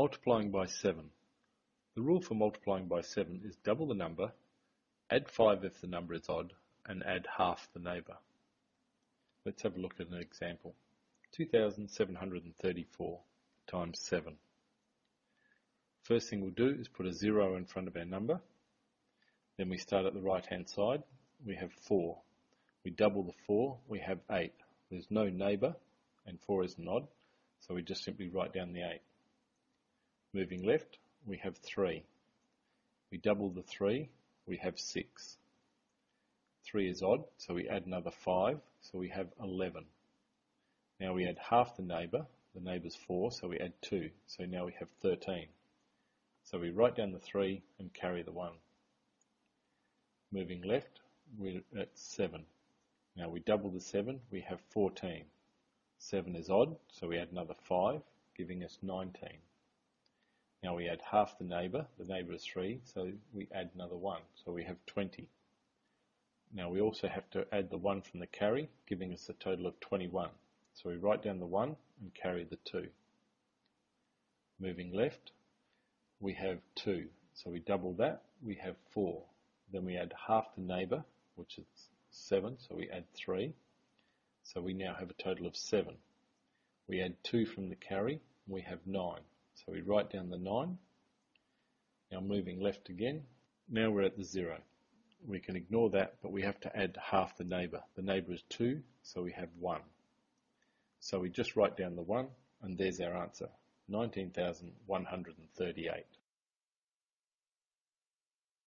Multiplying by 7. The rule for multiplying by 7 is double the number, add 5 if the number is odd, and add half the neighbour. Let's have a look at an example. 2734 times 7. First thing we'll do is put a 0 in front of our number. Then we start at the right hand side. We have 4. We double the 4, we have 8. There's no neighbour, and 4 is an odd, so we just simply write down the 8. Moving left, we have 3. We double the 3, we have 6. 3 is odd, so we add another 5, so we have 11. Now we add half the neighbour, the neighbour's 4, so we add 2, so now we have 13. So we write down the 3 and carry the 1. Moving left, we're at 7. Now we double the 7, we have 14. 7 is odd, so we add another 5, giving us 19. Now we add half the neighbour, the neighbour is 3, so we add another 1, so we have 20. Now we also have to add the 1 from the carry, giving us a total of 21. So we write down the 1 and carry the 2. Moving left, we have 2, so we double that, we have 4. Then we add half the neighbour, which is 7, so we add 3. So we now have a total of 7. We add 2 from the carry, we have 9. So we write down the 9. Now moving left again. Now we're at the 0. We can ignore that, but we have to add half the neighbour. The neighbour is 2, so we have 1. So we just write down the 1, and there's our answer, 19,138.